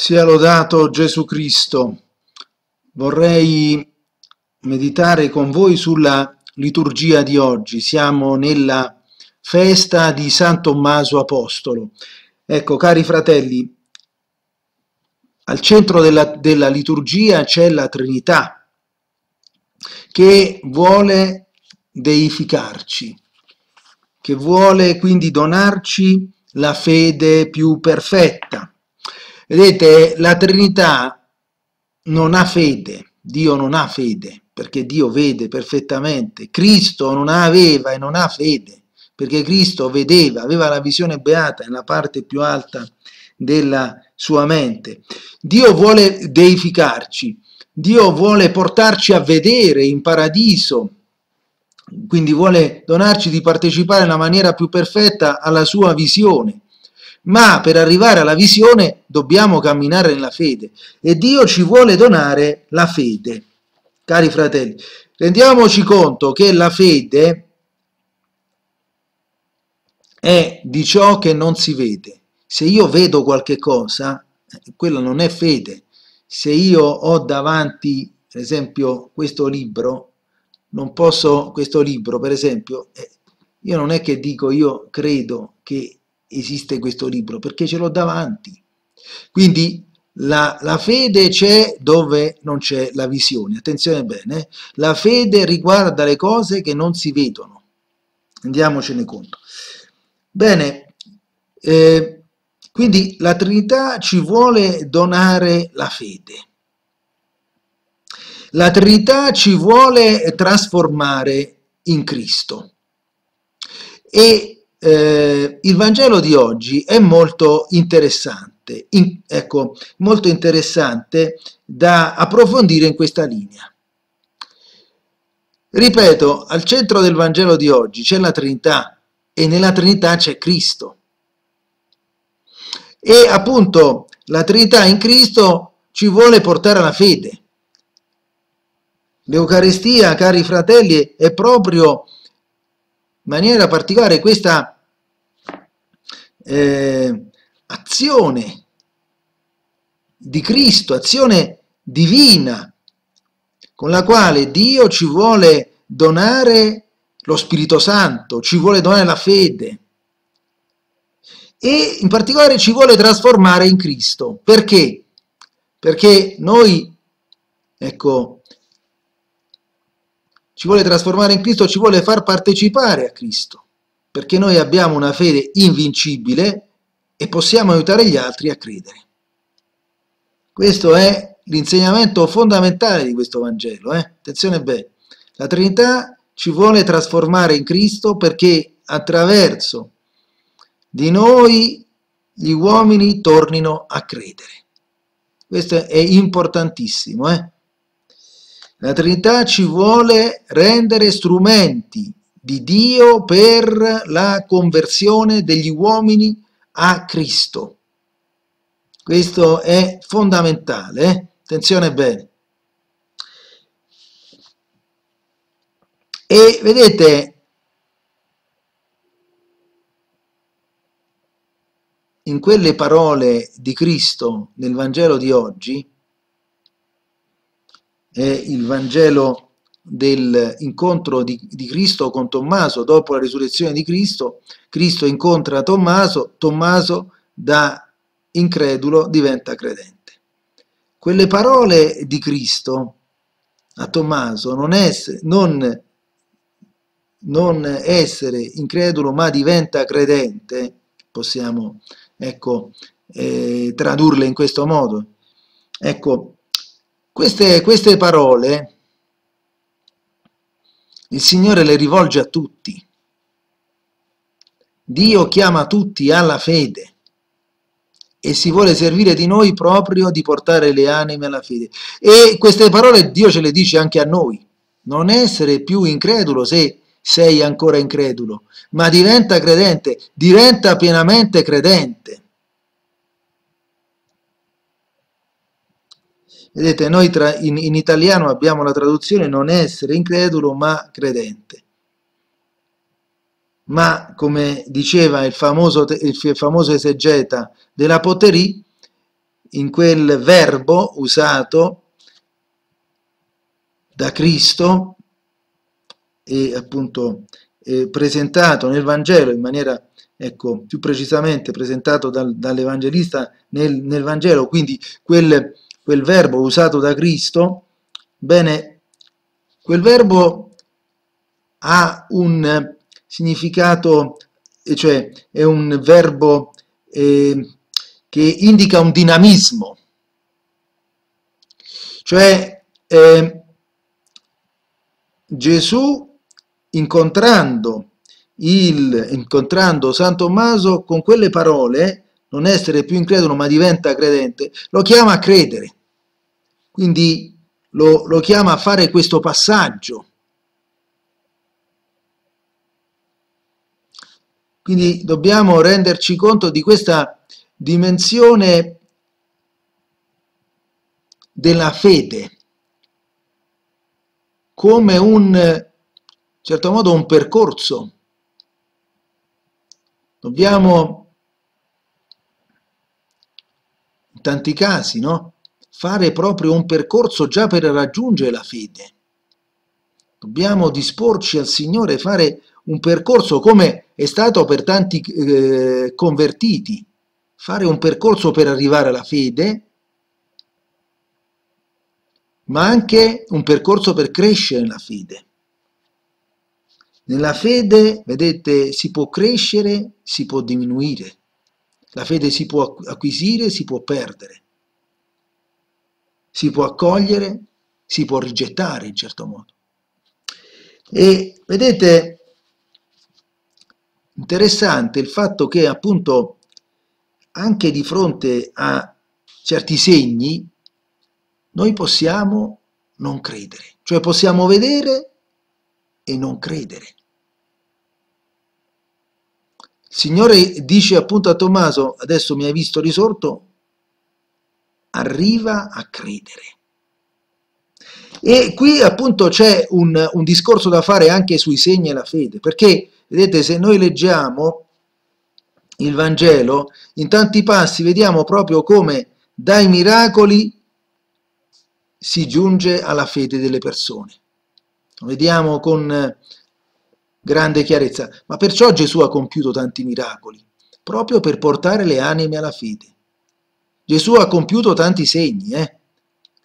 Sia lodato Gesù Cristo. Vorrei meditare con voi sulla liturgia di oggi. Siamo nella festa di San Tommaso Apostolo. Ecco, cari fratelli, al centro della, della liturgia c'è la Trinità che vuole deificarci, che vuole quindi donarci la fede più perfetta Vedete, la Trinità non ha fede, Dio non ha fede, perché Dio vede perfettamente. Cristo non aveva e non ha fede, perché Cristo vedeva, aveva la visione beata nella parte più alta della sua mente. Dio vuole deificarci, Dio vuole portarci a vedere in paradiso, quindi vuole donarci di partecipare nella maniera più perfetta alla sua visione ma per arrivare alla visione dobbiamo camminare nella fede e Dio ci vuole donare la fede. Cari fratelli, rendiamoci conto che la fede è di ciò che non si vede. Se io vedo qualche cosa, quello non è fede. Se io ho davanti, per esempio, questo libro, non posso, questo libro, per esempio, eh, io non è che dico io credo che esiste questo libro? Perché ce l'ho davanti. Quindi la, la fede c'è dove non c'è la visione. Attenzione bene, la fede riguarda le cose che non si vedono. Andiamocene conto. Bene, eh, quindi la Trinità ci vuole donare la fede. La Trinità ci vuole trasformare in Cristo. E eh, il Vangelo di oggi è molto interessante, in, ecco, molto interessante da approfondire in questa linea. Ripeto, al centro del Vangelo di oggi c'è la Trinità e nella Trinità c'è Cristo. E appunto la Trinità in Cristo ci vuole portare alla fede. L'Eucaristia, cari fratelli, è proprio maniera particolare questa eh, azione di Cristo, azione divina, con la quale Dio ci vuole donare lo Spirito Santo, ci vuole donare la fede e in particolare ci vuole trasformare in Cristo. Perché? Perché noi, ecco, ci vuole trasformare in Cristo, ci vuole far partecipare a Cristo, perché noi abbiamo una fede invincibile e possiamo aiutare gli altri a credere. Questo è l'insegnamento fondamentale di questo Vangelo. Eh? Attenzione bene, la Trinità ci vuole trasformare in Cristo perché attraverso di noi gli uomini tornino a credere. Questo è importantissimo. Eh? La Trinità ci vuole rendere strumenti di Dio per la conversione degli uomini a Cristo. Questo è fondamentale, eh? attenzione bene. E vedete, in quelle parole di Cristo nel Vangelo di oggi, è il Vangelo dell'incontro di, di, Cristo con Tommaso dopo la risurrezione di Cristo. Cristo incontra Tommaso, Tommaso da incredulo diventa credente. Quelle parole di Cristo a Tommaso, non essere, non, non essere incredulo ma diventa credente, possiamo ecco, eh, tradurle in questo modo. Ecco, queste, queste parole il Signore le rivolge a tutti. Dio chiama tutti alla fede e si vuole servire di noi proprio di portare le anime alla fede. E queste parole Dio ce le dice anche a noi. Non essere più incredulo se sei ancora incredulo, ma diventa credente, diventa pienamente credente. Vedete, noi tra, in, in italiano abbiamo la traduzione non essere incredulo ma credente. Ma come diceva il famoso, il famoso esegeta della Poterie, in quel verbo usato da Cristo e appunto eh, presentato nel Vangelo in maniera ecco più precisamente presentato dal, dall'Evangelista nel, nel, Vangelo quindi quel, quel verbo usato da Cristo bene quel verbo ha un significato cioè è un verbo eh, che indica un dinamismo cioè eh, Gesù incontrando, il, incontrando San Tommaso con quelle parole, non essere più incredulo ma diventa credente, lo chiama a credere. Quindi lo, lo chiama a fare questo passaggio. Quindi dobbiamo renderci conto di questa dimensione della fede come un, in certo modo, un percorso. Dobbiamo, in tanti casi, no? Fare proprio un percorso già per raggiungere la fede. Dobbiamo disporci al Signore, fare un percorso come è stato per tanti eh, convertiti, fare un percorso per arrivare alla fede ma anche un percorso per crescere nella fede. Nella fede, vedete, si può crescere, si può diminuire. La fede si può acquisire, si può perdere. Si può accogliere, si può rigettare in certo modo. E vedete, interessante il fatto che appunto anche di fronte a certi segni noi possiamo non credere, cioè possiamo vedere e non credere. Il Signore dice appunto a Tommaso, adesso mi hai visto risorto, arriva a credere. E qui appunto c'è un, un, discorso da fare anche sui segni e la fede, perché vedete se noi leggiamo il Vangelo, in tanti passi vediamo proprio come dai miracoli si giunge alla fede delle persone. Lo vediamo con grande chiarezza. Ma perciò Gesù ha compiuto tanti miracoli, proprio per portare le anime alla fede. Gesù ha compiuto tanti segni, eh?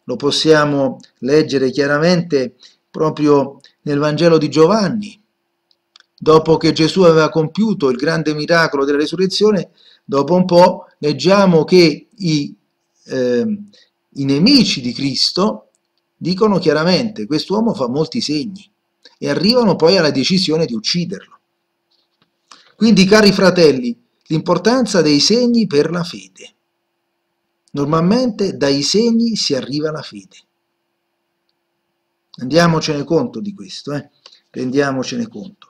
lo possiamo leggere chiaramente proprio nel Vangelo di Giovanni. Dopo che Gesù aveva compiuto il grande miracolo della resurrezione, dopo un po' leggiamo che i, eh, i nemici di Cristo dicono chiaramente quest'uomo fa molti segni e arrivano poi alla decisione di ucciderlo. Quindi, cari fratelli, l'importanza dei segni per la fede. Normalmente dai segni si arriva alla fede. Andiamocene conto di questo, eh? rendiamocene conto.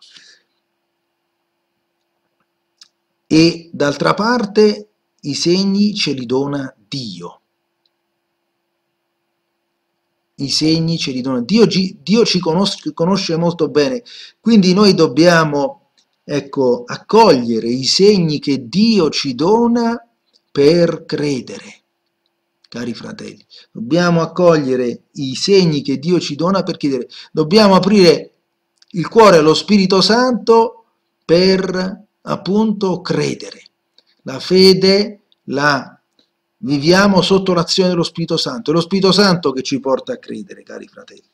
E d'altra parte i segni ce li dona Dio i segni ce li dona. Dio, Dio ci conosce, conosce, molto bene, quindi noi dobbiamo ecco, accogliere i segni che Dio ci dona per credere. Cari fratelli, dobbiamo accogliere i segni che Dio ci dona per credere. Dobbiamo aprire il cuore allo Spirito Santo per appunto credere. La fede, la Viviamo sotto l'azione dello Spirito Santo. È lo Spirito Santo che ci porta a credere, cari fratelli.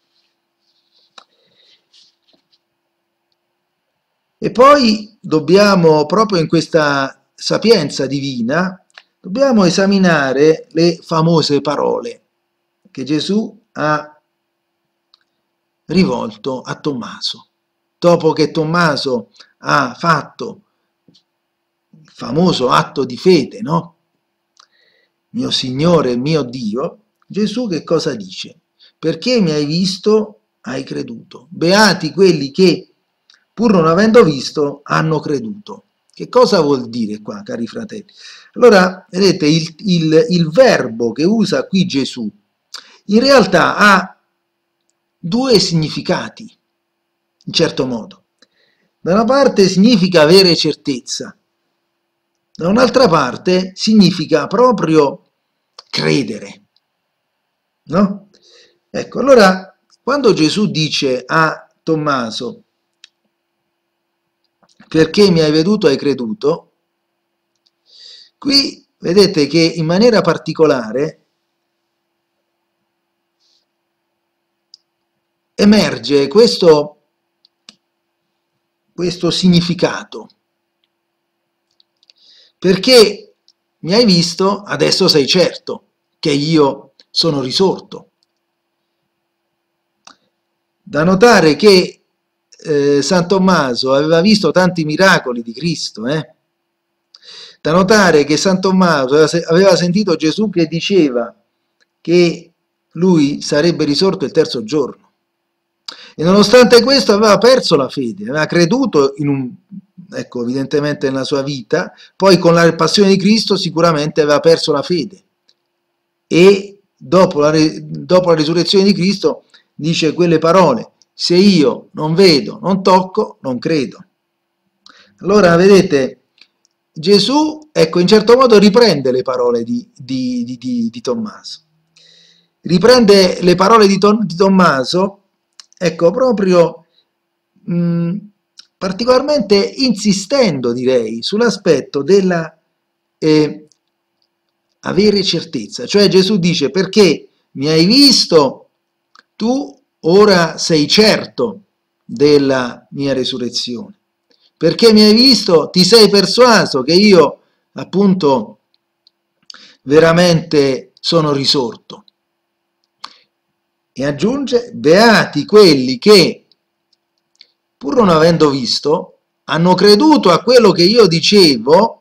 E poi dobbiamo, proprio in questa sapienza divina, dobbiamo esaminare le famose parole che Gesù ha rivolto a Tommaso. Dopo che Tommaso ha fatto il famoso atto di fede, no? mio Signore mio Dio, Gesù che cosa dice? Perché mi hai visto, hai creduto. Beati quelli che, pur non avendo visto, hanno creduto. Che cosa vuol dire qua, cari fratelli? Allora, vedete, il, il, il verbo che usa qui Gesù, in realtà ha due significati, in certo modo. Da una parte significa avere certezza, da un'altra parte significa proprio credere. No? Ecco, allora, quando Gesù dice a Tommaso, perché mi hai veduto hai creduto, qui vedete che in maniera particolare emerge questo, questo significato. Perché mi hai visto, adesso sei certo che io sono risorto. Da notare che eh, San Tommaso aveva visto tanti miracoli di Cristo, eh? Da notare che San Tommaso aveva sentito Gesù che diceva che lui sarebbe risorto il terzo giorno. E nonostante questo aveva perso la fede, aveva creduto in un, ecco, evidentemente nella sua vita, poi con la passione di Cristo sicuramente aveva perso la fede. E dopo la, dopo la risurrezione di Cristo dice quelle parole, se io non vedo, non tocco, non credo. Allora, vedete, Gesù, ecco, in certo modo riprende le parole di, di, di, di, Tommaso. Riprende le parole di, Tom, Tommaso ecco, proprio mh, mm, particolarmente insistendo, direi, sull'aspetto della eh, avere certezza. Cioè Gesù dice, perché mi hai visto, tu ora sei certo della mia resurrezione. Perché mi hai visto, ti sei persuaso che io, appunto, veramente sono risorto. E aggiunge, beati quelli che, pur non avendo visto, hanno creduto a quello che io dicevo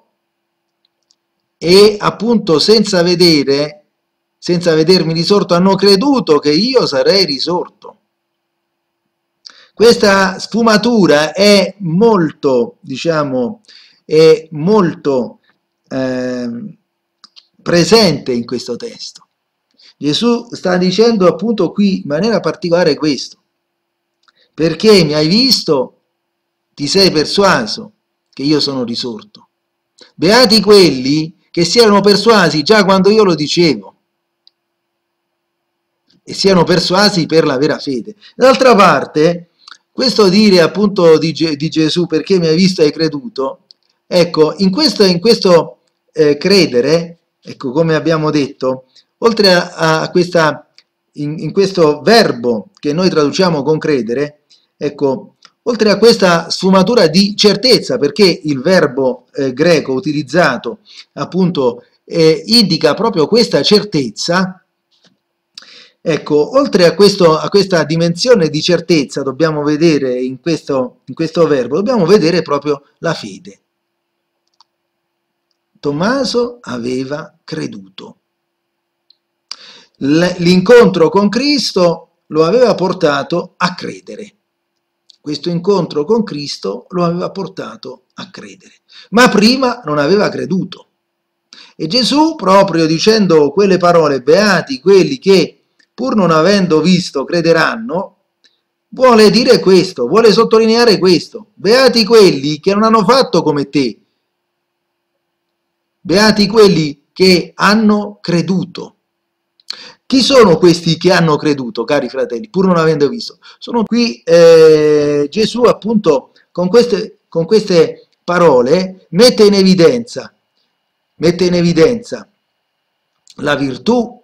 e appunto senza vedere, senza vedermi risorto, hanno creduto che io sarei risorto. Questa sfumatura è molto, diciamo, è molto eh, presente in questo testo. Gesù sta dicendo appunto qui in maniera particolare questo. Perché mi hai visto, ti sei persuaso che io sono risorto. Beati quelli che siano persuasi già quando io lo dicevo e siano persuasi per la vera fede. D'altra parte, questo dire appunto di, di, Gesù perché mi hai visto e hai creduto, ecco, in questo, in questo eh, credere, ecco come abbiamo detto, Oltre a, a questa, in, in, questo verbo che noi traduciamo con credere, ecco, oltre a questa sfumatura di certezza, perché il verbo eh, greco utilizzato appunto eh, indica proprio questa certezza, ecco, oltre a, questo, a questa dimensione di certezza dobbiamo vedere in questo, in questo verbo, dobbiamo vedere proprio la fede. Tommaso aveva creduto l'incontro con Cristo lo aveva portato a credere. Questo incontro con Cristo lo aveva portato a credere. Ma prima non aveva creduto. E Gesù, proprio dicendo quelle parole, beati quelli che, pur non avendo visto, crederanno, vuole dire questo, vuole sottolineare questo. Beati quelli che non hanno fatto come te. Beati quelli che hanno creduto. Chi sono questi che hanno creduto, cari fratelli, pur non avendo visto? Sono qui eh, Gesù appunto con queste, con queste parole mette in evidenza, mette in evidenza la virtù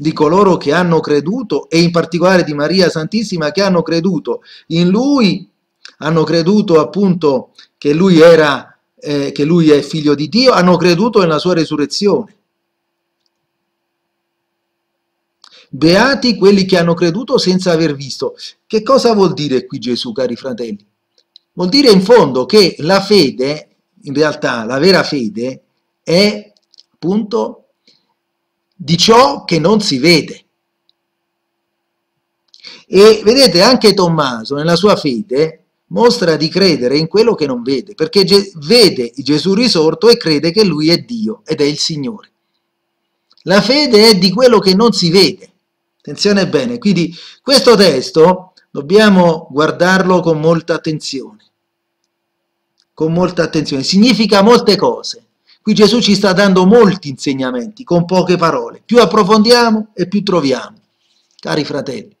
di coloro che hanno creduto e in particolare di Maria Santissima che hanno creduto in Lui, hanno creduto appunto che Lui era, eh, che Lui è figlio di Dio, hanno creduto nella sua resurrezione. Beati quelli che hanno creduto senza aver visto. Che cosa vuol dire qui Gesù, cari fratelli? Vuol dire in fondo che la fede, in realtà la vera fede, è appunto di ciò che non si vede. E vedete, anche Tommaso nella sua fede mostra di credere in quello che non vede, perché vede Gesù risorto e crede che lui è Dio ed è il Signore. La fede è di quello che non si vede. Attenzione bene, quindi questo testo dobbiamo guardarlo con molta attenzione. Con molta attenzione, significa molte cose. Qui Gesù ci sta dando molti insegnamenti con poche parole. Più approfondiamo e più troviamo, cari fratelli.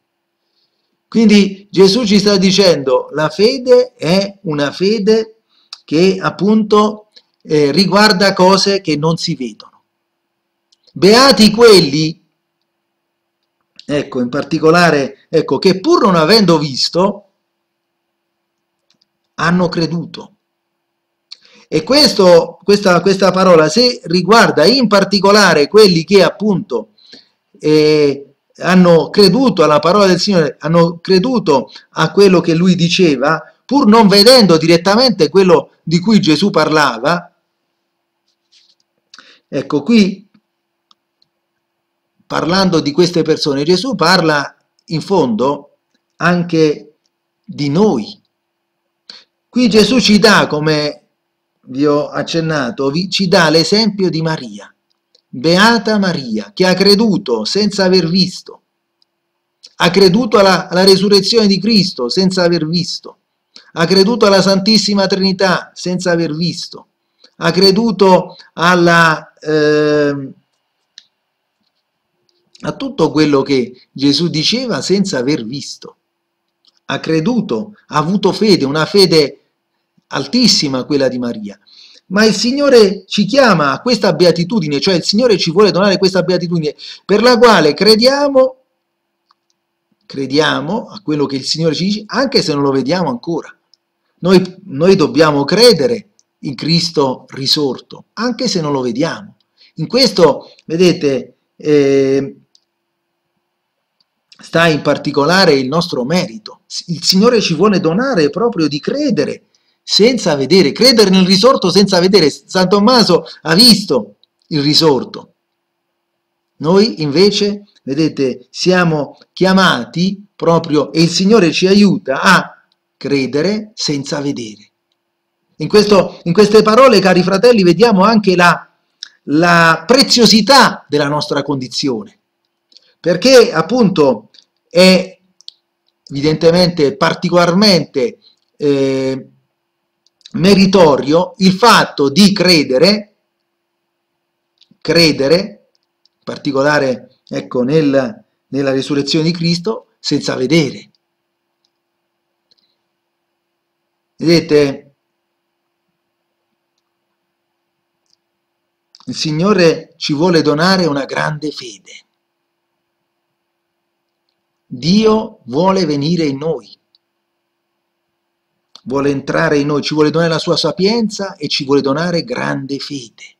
Quindi Gesù ci sta dicendo la fede è una fede che appunto eh, riguarda cose che non si vedono. Beati quelli, ecco in particolare, ecco, che pur non avendo visto, hanno creduto. E questo, questa, questa parola se riguarda in particolare quelli che appunto eh, hanno creduto alla parola del Signore, hanno creduto a quello che lui diceva, pur non vedendo direttamente quello di cui Gesù parlava, ecco qui, parlando di queste persone, Gesù parla in fondo anche di noi. Qui Gesù ci dà, come vi ho accennato, ci dà l'esempio di Maria. Beata Maria, che ha creduto senza aver visto, ha creduto alla, alla resurrezione di Cristo senza aver visto, ha creduto alla Santissima Trinità senza aver visto, ha creduto alla, eh, a tutto quello che Gesù diceva senza aver visto. Ha creduto, ha avuto fede, una fede altissima quella di Maria. Ma il Signore ci chiama a questa beatitudine, cioè il Signore ci vuole donare questa beatitudine per la quale crediamo, crediamo a quello che il Signore ci dice, anche se non lo vediamo ancora. Noi, noi dobbiamo credere in Cristo risorto, anche se non lo vediamo. In questo, vedete, eh, sta in particolare il nostro merito. Il Signore ci vuole donare proprio di credere senza vedere, credere nel risorto senza vedere. San Tommaso ha visto il risorto. Noi invece, vedete, siamo chiamati proprio e il Signore ci aiuta a credere senza vedere. In, questo, in queste parole, cari fratelli, vediamo anche la, la preziosità della nostra condizione, perché appunto è evidentemente particolarmente eh, meritorio il fatto di credere, credere, in particolare ecco, nel, nella risurrezione di Cristo, senza vedere. Vedete, il Signore ci vuole donare una grande fede. Dio vuole venire in noi vuole entrare in noi, ci vuole donare la sua sapienza e ci vuole donare grande fede.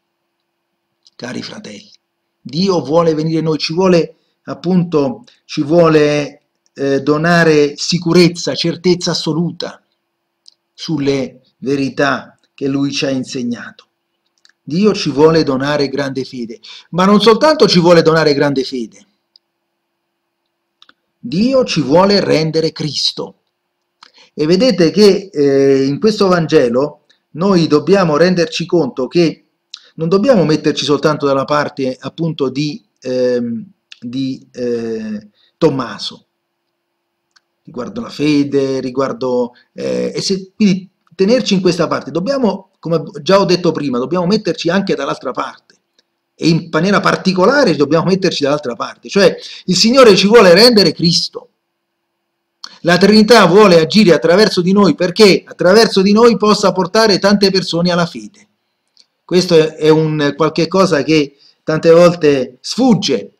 Cari fratelli, Dio vuole venire in noi, ci vuole appunto, ci vuole eh, donare sicurezza, certezza assoluta sulle verità che Lui ci ha insegnato. Dio ci vuole donare grande fede, ma non soltanto ci vuole donare grande fede, Dio ci vuole rendere Cristo. E vedete che eh, in questo Vangelo noi dobbiamo renderci conto che non dobbiamo metterci soltanto dalla parte appunto di, eh, di eh, Tommaso, riguardo la fede, riguardo... Eh, e se, quindi tenerci in questa parte, dobbiamo, come già ho detto prima, dobbiamo metterci anche dall'altra parte. E in maniera particolare dobbiamo metterci dall'altra parte, cioè il Signore ci vuole rendere Cristo. La Trinità vuole agire attraverso di noi perché attraverso di noi possa portare tante persone alla fede. Questo è un qualche cosa che tante volte sfugge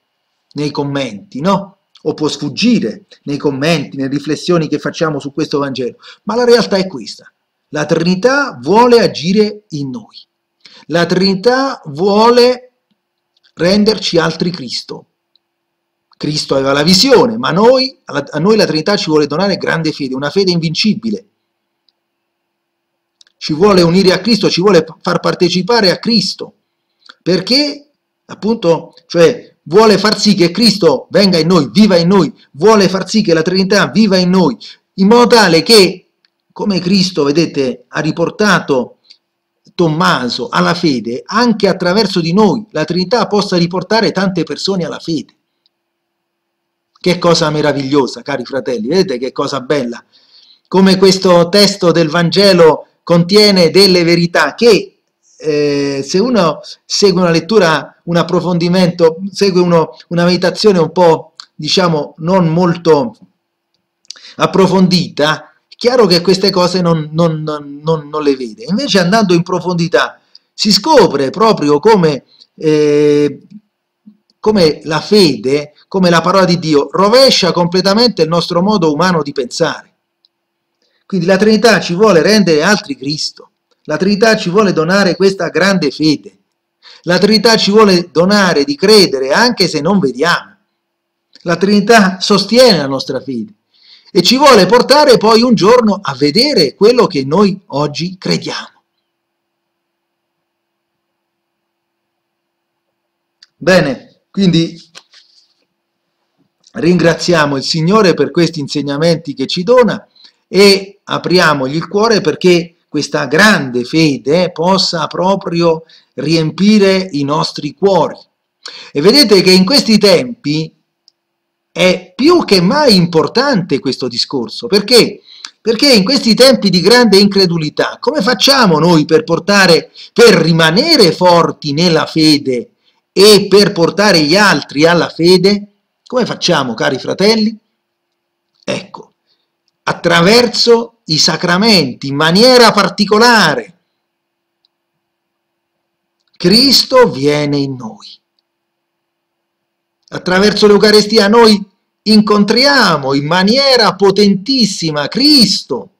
nei commenti, no? O può sfuggire nei commenti, nelle riflessioni che facciamo su questo Vangelo. Ma la realtà è questa. La Trinità vuole agire in noi. La Trinità vuole renderci altri Cristo. Cristo aveva la visione, ma noi, a noi la Trinità ci vuole donare grande fede, una fede invincibile. Ci vuole unire a Cristo, ci vuole far partecipare a Cristo, perché appunto, cioè vuole far sì che Cristo venga in noi, viva in noi, vuole far sì che la Trinità viva in noi, in modo tale che, come Cristo, vedete, ha riportato Tommaso alla fede, anche attraverso di noi la Trinità possa riportare tante persone alla fede. Che cosa meravigliosa, cari fratelli, vedete che cosa bella. Come questo testo del Vangelo contiene delle verità che eh, se uno segue una lettura, un approfondimento, segue uno, una meditazione un po', diciamo, non molto approfondita, è chiaro che queste cose non, non, non, non le vede. Invece andando in profondità si scopre proprio come, eh, come la fede, come la parola di Dio, rovescia completamente il nostro modo umano di pensare. Quindi la Trinità ci vuole rendere altri Cristo. La Trinità ci vuole donare questa grande fede. La Trinità ci vuole donare di credere anche se non vediamo. La Trinità sostiene la nostra fede e ci vuole portare poi un giorno a vedere quello che noi oggi crediamo. Bene, quindi ringraziamo il Signore per questi insegnamenti che ci dona e apriamogli il cuore perché questa grande fede possa proprio riempire i nostri cuori. E vedete che in questi tempi è più che mai importante questo discorso, perché? Perché in questi tempi di grande incredulità, come facciamo noi per portare, per rimanere forti nella fede e per portare gli altri alla fede? Come facciamo, cari fratelli? Ecco, attraverso i sacramenti in maniera particolare. Cristo viene in noi. Attraverso l'Eucarestia noi incontriamo in maniera potentissima Cristo.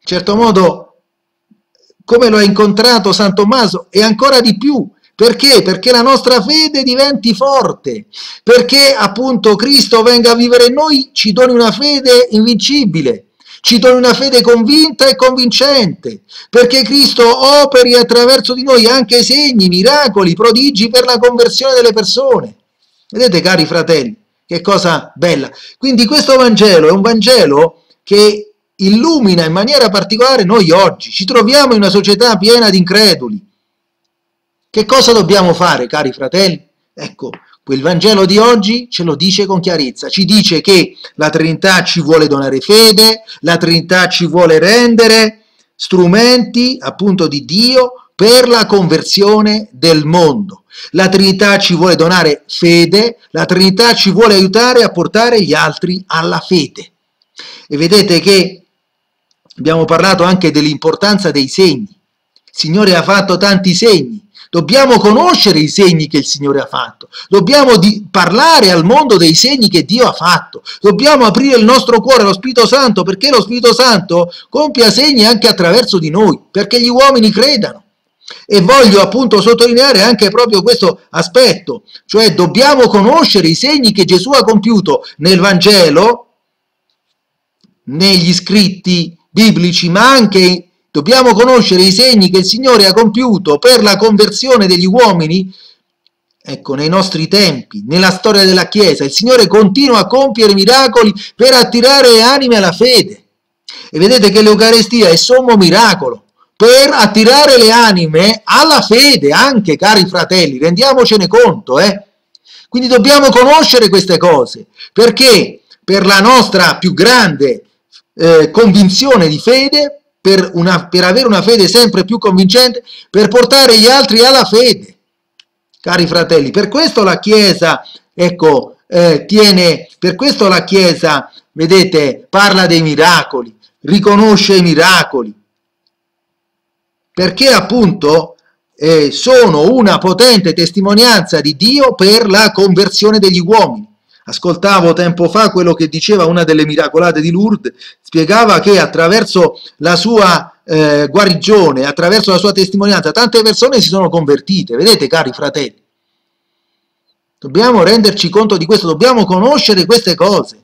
In certo modo, come lo ha incontrato San Tommaso, e ancora di più, perché? Perché la nostra fede diventi forte, perché appunto Cristo venga a vivere in noi, ci doni una fede invincibile, ci doni una fede convinta e convincente, perché Cristo operi attraverso di noi anche segni, miracoli, prodigi per la conversione delle persone. Vedete cari fratelli, che cosa bella. Quindi questo Vangelo è un Vangelo che illumina in maniera particolare noi oggi. Ci troviamo in una società piena di increduli. Che cosa dobbiamo fare, cari fratelli? Ecco, Quel Vangelo di oggi ce lo dice con chiarezza, ci dice che la Trinità ci vuole donare fede, la Trinità ci vuole rendere strumenti appunto di Dio per la conversione del mondo. La Trinità ci vuole donare fede, la Trinità ci vuole aiutare a portare gli altri alla fede. E vedete che abbiamo parlato anche dell'importanza dei segni. Il Signore ha fatto tanti segni, Dobbiamo conoscere i segni che il Signore ha fatto. Dobbiamo parlare al mondo dei segni che Dio ha fatto. Dobbiamo aprire il nostro cuore allo Spirito Santo perché lo Spirito Santo compia segni anche attraverso di noi, perché gli uomini credano. E voglio appunto sottolineare anche proprio questo aspetto, cioè dobbiamo conoscere i segni che Gesù ha compiuto nel Vangelo, negli scritti biblici, ma anche Dobbiamo conoscere i segni che il Signore ha compiuto per la conversione degli uomini. Ecco, nei nostri tempi, nella storia della Chiesa, il Signore continua a compiere miracoli per attirare le anime alla fede. E vedete che l'Eucarestia è sommo miracolo per attirare le anime alla fede, anche cari fratelli, rendiamocene conto, eh? Quindi dobbiamo conoscere queste cose, perché per la nostra più grande eh, convinzione di fede per, una, per avere una fede sempre più convincente, per portare gli altri alla fede. Cari fratelli, per questo la Chiesa, ecco, eh, tiene, per questo la Chiesa, vedete, parla dei miracoli, riconosce i miracoli, perché appunto eh, sono una potente testimonianza di Dio per la conversione degli uomini. Ascoltavo tempo fa quello che diceva una delle miracolate di Lourdes, spiegava che attraverso la sua eh, guarigione, attraverso la sua testimonianza, tante persone si sono convertite. Vedete, cari fratelli, dobbiamo renderci conto di questo, dobbiamo conoscere queste cose.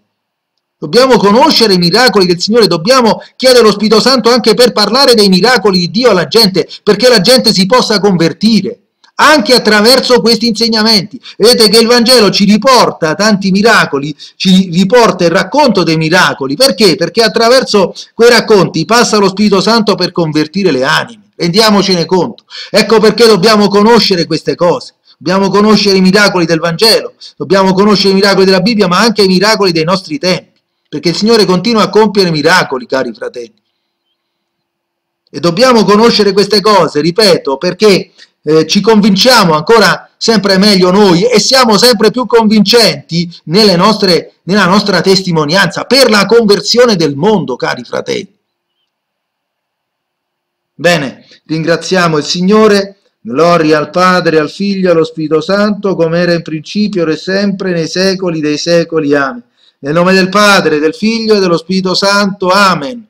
Dobbiamo conoscere i miracoli del Signore, dobbiamo chiedere lo Spirito Santo anche per parlare dei miracoli di Dio alla gente, perché la gente si possa convertire anche attraverso questi insegnamenti. Vedete che il Vangelo ci riporta tanti miracoli, ci riporta il racconto dei miracoli. Perché? Perché attraverso quei racconti passa lo Spirito Santo per convertire le anime. Rendiamocene conto. Ecco perché dobbiamo conoscere queste cose. Dobbiamo conoscere i miracoli del Vangelo, dobbiamo conoscere i miracoli della Bibbia, ma anche i miracoli dei nostri tempi. Perché il Signore continua a compiere miracoli, cari fratelli. E dobbiamo conoscere queste cose, ripeto, perché eh, ci convinciamo ancora sempre meglio noi e siamo sempre più convincenti nostre, nella nostra testimonianza per la conversione del mondo, cari fratelli. Bene, ringraziamo il Signore, gloria al Padre, al Figlio allo Spirito Santo, come era in principio, ora e sempre, nei secoli dei secoli. Amen. Nel nome del Padre, del Figlio e dello Spirito Santo. Amen.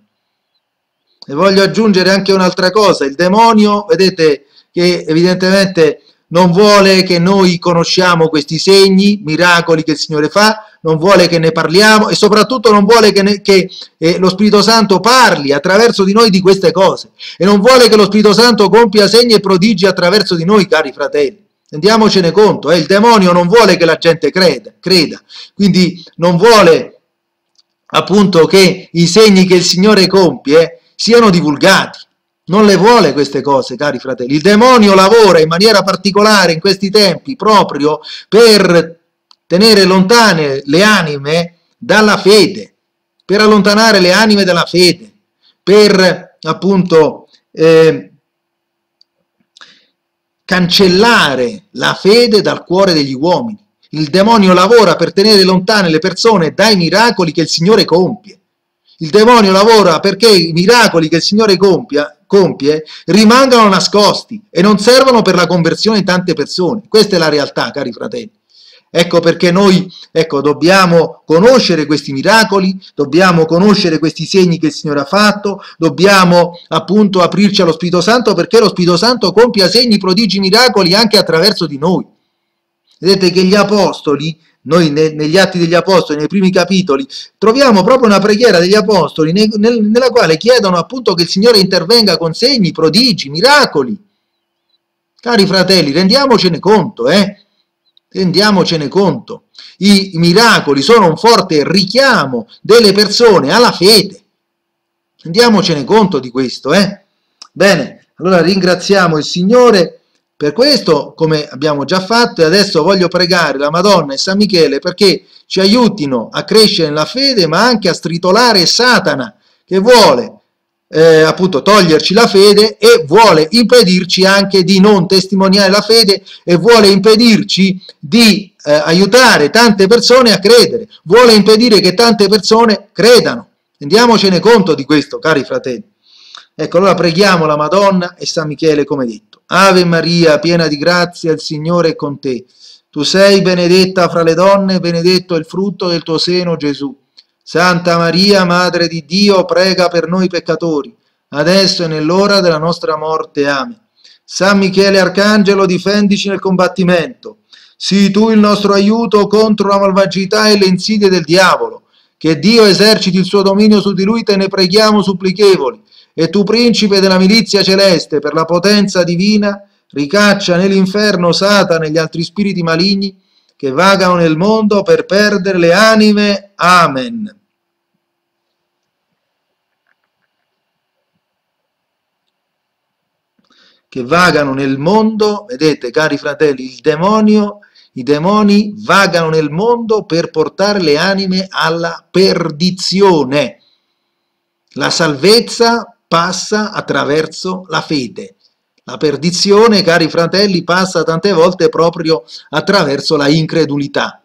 E voglio aggiungere anche un'altra cosa, il demonio, vedete che evidentemente non vuole che noi conosciamo questi segni, miracoli che il Signore fa, non vuole che ne parliamo e soprattutto non vuole che, ne, che eh, lo Spirito Santo parli attraverso di noi di queste cose e non vuole che lo Spirito Santo compia segni e prodigi attraverso di noi, cari fratelli. Rendiamocene conto, eh? il demonio non vuole che la gente creda, creda, quindi non vuole appunto che i segni che il Signore compie siano divulgati. Non le vuole queste cose, cari fratelli. Il demonio lavora in maniera particolare in questi tempi proprio per tenere lontane le anime dalla fede, per allontanare le anime dalla fede, per appunto eh, cancellare la fede dal cuore degli uomini. Il demonio lavora per tenere lontane le persone dai miracoli che il Signore compie. Il demonio lavora perché i miracoli che il Signore compia, compie rimangano nascosti e non servono per la conversione di tante persone. Questa è la realtà, cari fratelli. Ecco perché noi ecco, dobbiamo conoscere questi miracoli, dobbiamo conoscere questi segni che il Signore ha fatto, dobbiamo appunto aprirci allo Spirito Santo perché lo Spirito Santo compia segni, prodigi, miracoli anche attraverso di noi. Vedete che gli apostoli, noi negli atti degli apostoli, nei primi capitoli, troviamo proprio una preghiera degli apostoli nella quale chiedono appunto che il Signore intervenga con segni, prodigi, miracoli. Cari fratelli, rendiamocene conto, eh? rendiamocene conto. I miracoli sono un forte richiamo delle persone alla fede. Rendiamocene conto di questo, eh? Bene, allora ringraziamo il Signore per questo, come abbiamo già fatto, e adesso voglio pregare la Madonna e San Michele perché ci aiutino a crescere nella fede, ma anche a stritolare Satana, che vuole eh, appunto toglierci la fede e vuole impedirci anche di non testimoniare la fede e vuole impedirci di eh, aiutare tante persone a credere, vuole impedire che tante persone credano. Rendiamocene conto di questo, cari fratelli. Ecco, allora preghiamo la Madonna e San Michele come detto. Ave Maria, piena di grazia, il Signore è con te. Tu sei benedetta fra le donne, benedetto è il frutto del tuo seno, Gesù. Santa Maria, Madre di Dio, prega per noi peccatori, adesso e nell'ora della nostra morte. Amen. San Michele Arcangelo, difendici nel combattimento. Sii tu il nostro aiuto contro la malvagità e le insidie del diavolo. Che Dio eserciti il suo dominio su di lui, te ne preghiamo supplichevoli. E tu, principe della milizia celeste, per la potenza divina, ricaccia nell'inferno Satana e gli altri spiriti maligni che vagano nel mondo per perdere le anime. Amen. Che vagano nel mondo, vedete cari fratelli, il demonio, i demoni vagano nel mondo per portare le anime alla perdizione. La salvezza passa attraverso la fede. La perdizione, cari fratelli, passa tante volte proprio attraverso la incredulità.